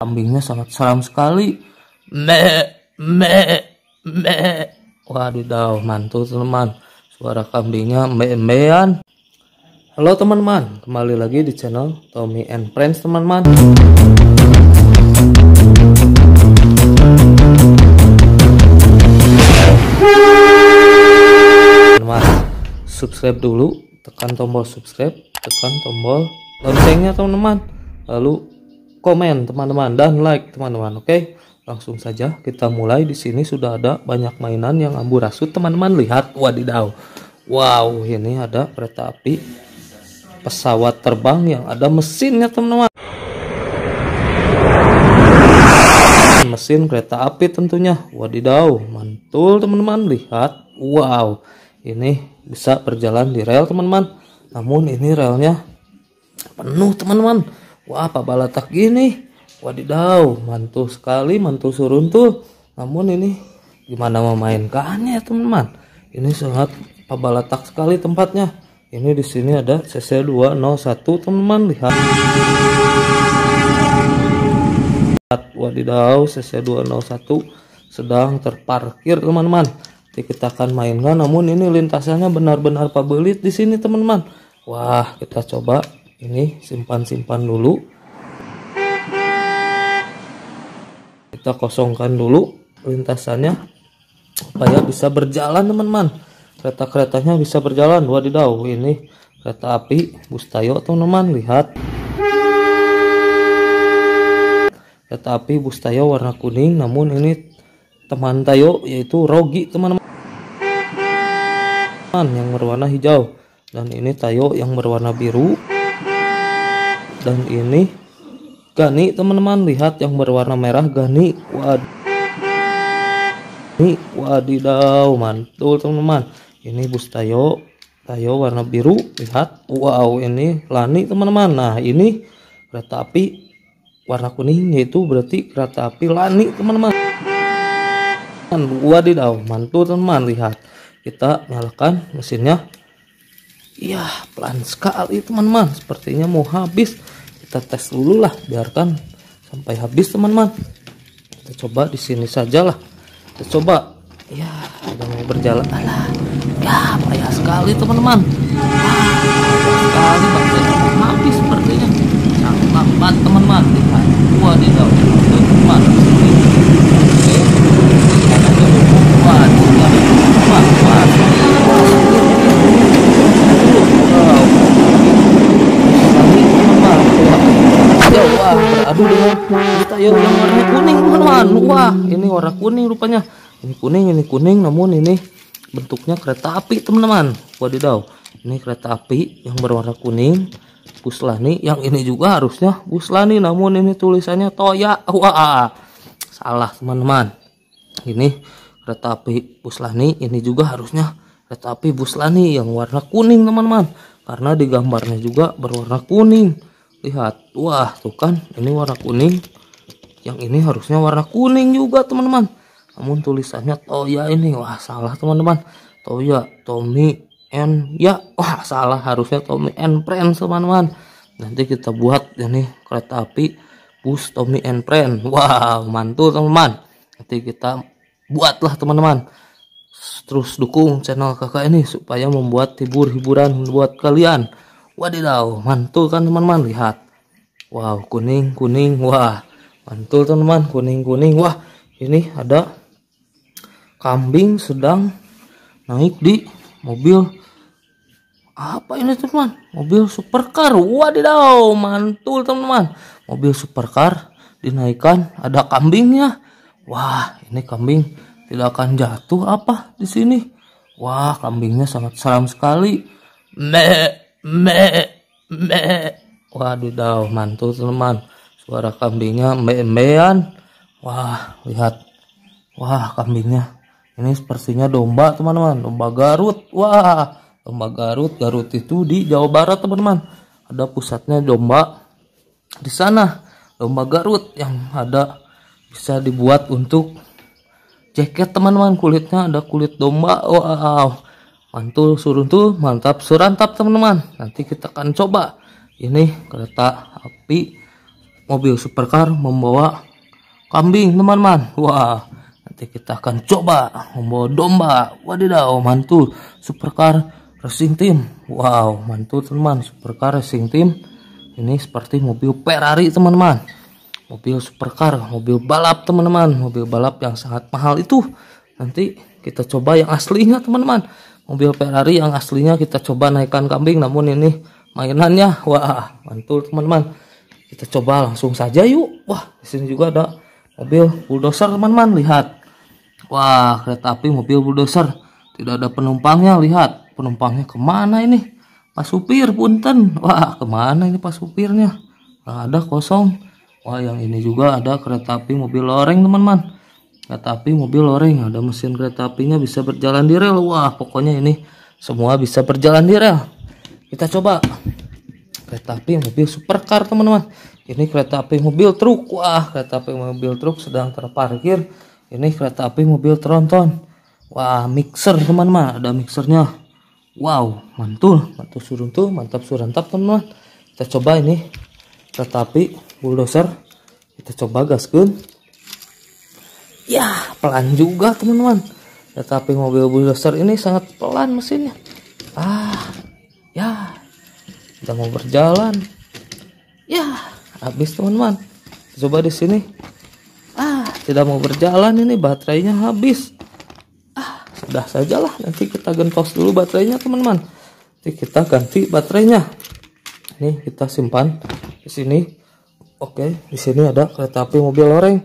Kambingnya sangat seram sekali. Me, me, me. Waduh, mantul teman. Suara kambingnya me-mean. Halo teman-teman, kembali lagi di channel Tommy and Friends teman-teman. Teman, subscribe dulu, tekan tombol subscribe, tekan tombol loncengnya teman-teman. Lalu komen teman-teman dan like teman-teman. Oke, langsung saja kita mulai. Di sini sudah ada banyak mainan yang amburadul teman-teman. Lihat, wadidaw. Wow, ini ada kereta api pesawat terbang yang ada mesinnya teman-teman. Mesin kereta api tentunya. Wadidaw, mantul teman-teman. Lihat, wow. Ini bisa berjalan di rel teman-teman. Namun ini relnya penuh teman-teman Wah, apa balatak gini? Wadidaw, mantul sekali, mantul suruntul. Namun ini gimana memainkannya, teman-teman? Ini sangat pabalatak sekali tempatnya. Ini di sini ada CC201, teman-teman. Lihat. Wadidaw, CC201 sedang terparkir, teman-teman. Kita akan mainkan, namun ini lintasannya benar-benar pabelit di sini, teman-teman. Wah, kita coba ini simpan-simpan dulu. Kita kosongkan dulu lintasannya supaya bisa berjalan teman-teman. Kereta-keretanya bisa berjalan. Wadidaw ini kereta api bus tayo teman-teman. Lihat. Kereta api bus tayo warna kuning namun ini teman tayo yaitu rogi teman-teman. Yang berwarna hijau. Dan ini tayo yang berwarna biru dan ini gani teman-teman lihat yang berwarna merah gani wad ini wadidaw mantul teman-teman. Ini bus tayo tayo warna biru lihat. Wow ini lani teman-teman. Nah ini kereta api warna kuning yaitu berarti kereta api lani teman-teman. Wadidaw mantul teman-teman. Lihat kita nyalakan mesinnya Iya pelan sekali teman-teman. Sepertinya mau habis. Kita tes dulu lah biarkan sampai habis teman-teman. Kita coba di sini sajalah. Kita coba. Ya udah mau berjalan. Alah ya payah sekali teman-teman. Sekali habis sepertinya. Sangat teman-teman. Di dalam kita yang warna kuning teman-teman wah. Ini warna kuning rupanya. Ini kuning ini kuning namun ini bentuknya kereta api teman-teman. Wadidaw ini kereta api yang berwarna kuning Puslani. Yang ini juga harusnya Puslani namun ini tulisannya Toya. Wah salah teman-teman. Ini kereta api Puslani ini juga harusnya kereta api Buslani yang warna kuning teman-teman. Karena di gambarnya juga berwarna kuning lihat wah tuh kan ini warna kuning. Yang ini harusnya warna kuning juga teman-teman. Namun tulisannya Toya ini wah salah teman-teman. Toya Tommy and ya. Wah salah harusnya Tommy and Friends teman-teman. Nanti kita buat ini kereta api bus Tommy and Friends. Wow mantul teman-teman. Nanti kita buatlah teman-teman. Terus dukung channel kakak ini supaya membuat hibur-hiburan buat kalian Wadidaw, mantul kan teman-teman lihat. Wow, kuning, kuning. Wah, mantul teman-teman, kuning, kuning. Wah, ini ada kambing sedang naik di mobil apa ini teman? Mobil supercar. Wadidaw, mantul teman-teman. Mobil supercar dinaikkan ada kambingnya. Wah, ini kambing tidak akan jatuh apa di sini. Wah, kambingnya sangat seram sekali. Me me me. Waduh dah mantul teman suara kambingnya me mean wah lihat. Wah kambingnya. Ini sepertinya domba teman-teman. Domba Garut. Wah domba Garut. Garut itu di Jawa Barat teman-teman. Ada pusatnya domba di sana. Domba Garut yang ada bisa dibuat untuk jaket teman-teman. Kulitnya ada kulit domba. Wow mantul surun tuh mantap surantap teman-teman. Nanti kita akan coba. Ini kereta api mobil supercar membawa kambing teman-teman. Wah nanti kita akan coba membawa domba. Wadidaw mantul supercar racing team. Wow mantul teman supercar racing team. Ini seperti mobil Ferrari teman-teman. Mobil supercar mobil balap teman-teman. Mobil balap yang sangat mahal itu. Nanti kita coba yang aslinya teman-teman mobil Ferrari yang aslinya kita coba naikkan kambing namun ini mainannya wah mantul teman-teman. Kita coba langsung saja yuk. Wah di sini juga ada mobil bulldozer teman-teman. Lihat. Wah kereta api mobil bulldozer. Tidak ada penumpangnya lihat. Penumpangnya ke mana ini? Pak supir punten. Wah ke mana ini pak supirnya? Nah, ada kosong. Wah yang ini juga ada kereta api mobil loreng teman-teman kereta api mobil loreng. Ada mesin kereta apinya bisa berjalan di rel. Wah pokoknya ini semua bisa berjalan di rel. Kita coba. Kereta api mobil supercar teman-teman. Ini kereta api mobil truk. Wah kereta api mobil truk sedang terparkir. Ini kereta api mobil tronton. Wah mixer teman-teman. Ada mixernya. Wow mantul. Mantul suruntul mantap surantap teman-teman. Kita coba ini. Kereta api bulldozer. Kita coba gaskan ya pelan juga teman-teman. Kereta api mobil bulldozer ini sangat pelan mesinnya. Ah ya. Udah mau berjalan. Ya habis teman-teman. Coba di sini. Ah tidak mau berjalan ini baterainya habis. Ah sudah sajalah. Nanti kita gentos dulu baterainya teman-teman. Nanti kita ganti baterainya. Ini kita simpan di sini. Oke di sini ada kereta api mobil loreng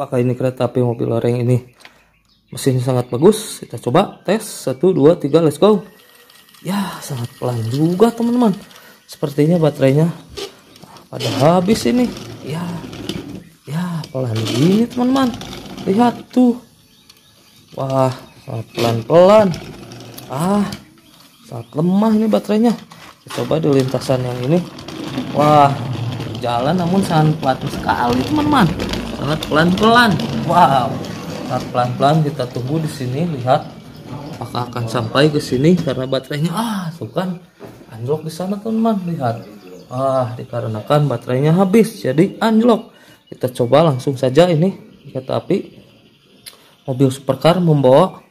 pakai ini kereta api mobil loreng ini. Mesinnya sangat bagus. Kita coba tes. 1 2 3 let's go. Ya sangat pelan juga teman-teman. Sepertinya baterainya pada habis ini. Ya ya pelan gini teman-teman. Lihat tuh. Wah pelan-pelan. Ah sangat lemah ini baterainya. Coba di lintasan yang ini. Wah jalan namun sangat pelan sekali teman-teman sangat pelan-pelan. Wow. Sangat pelan-pelan kita tunggu di sini lihat. Apakah akan sampai ke sini karena baterainya? Ah tuh kan. Anjlok di sana teman lihat. Ah dikarenakan baterainya habis jadi anjlok. Kita coba langsung saja ini kereta api. Mobil supercar membawa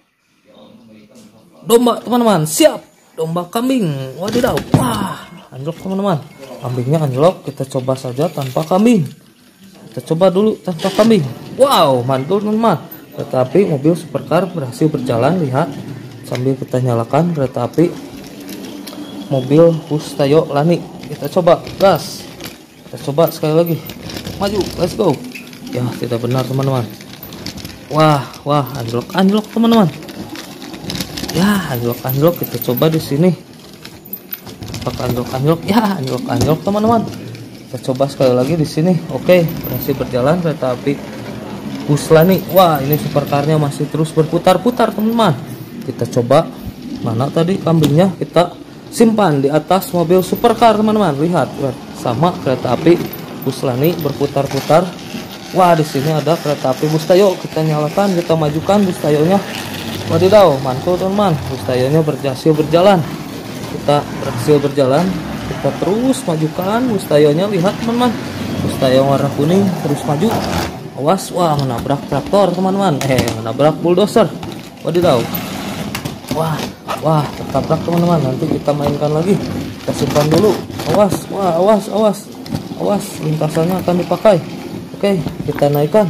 domba teman-teman. Siap. Domba kambing. Wadidaw. Wah anjlok teman-teman. Kambingnya anjlok. Kita coba saja tanpa kambing kita coba dulu tanpa kambing wow mantul teman-teman tetapi mobil supercar berhasil berjalan lihat. Sambil kita nyalakan kereta api mobil bus Tayo Lani. Kita coba gas. Kita coba sekali lagi. Maju let's go. Ya tidak benar teman-teman. Wah wah anjlok anjlok teman-teman. Ya anjlok anjlok. Kita coba di sini. Apakah anjlok anjlok? Ya anjlok anjlok teman-teman kita coba sekali lagi di sini. Oke masih berjalan kereta api Lani wah ini supercarnya masih terus berputar-putar teman-teman. Kita coba mana tadi kambingnya. Kita simpan di atas mobil supercar teman-teman. Lihat, sama kereta api Buslani berputar-putar. Wah di sini ada kereta api Bustayo. Kita nyalakan kita majukan Bustayonya. Wadidaw mantul teman Bustayonya berhasil berjalan. Kita berhasil berjalan kita terus majukan Bustayonya lihat teman-teman. Bustayo warna kuning terus maju. Awas wah menabrak traktor teman-teman. Eh menabrak bulldozer. Wadidaw wah wah tertabrak teman-teman. Nanti kita mainkan lagi. Kita simpan dulu. Awas wah awas awas. Awas lintasannya akan dipakai. Oke kita naikkan.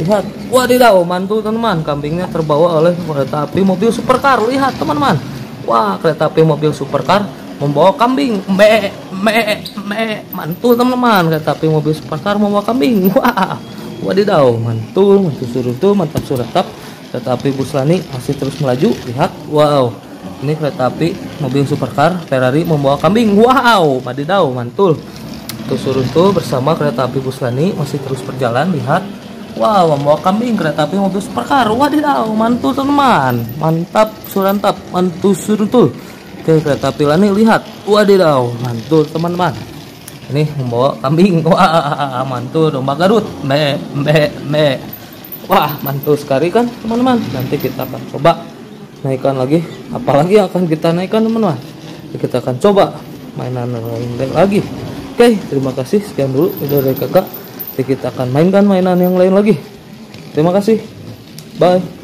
Lihat. Wadidaw mantul teman-teman. Kambingnya terbawa oleh kereta api mobil supercar. Lihat teman-teman. Wah kereta api mobil supercar membawa kambing. Me me me mantul teman-teman kereta api mobil supercar membawa kambing. Wah wadidaw. Mantul mantul suruh tuh mantap suratap kereta api Buslani masih terus melaju. Lihat wow. Ini kereta api mobil supercar Ferrari membawa kambing. Wow madidaw mantul. Tuh suruh tuh bersama kereta api Buslani masih terus berjalan. Lihat wow membawa kambing kereta api mobil supercar. Wadidaw mantul teman mantap surantap mantul suruh tuh oke kereta api Lani lihat wadidaw mantul teman-teman ini membawa kambing wah mantul domba Garut me me me wah mantul sekali kan teman-teman nanti kita akan coba naikkan lagi apalagi akan kita naikkan teman-teman kita akan coba mainan lain lagi Oke, terima kasih. Sekian dulu video dari kakak. Jadi kita akan mainkan mainan yang lain lagi. Terima kasih. Bye.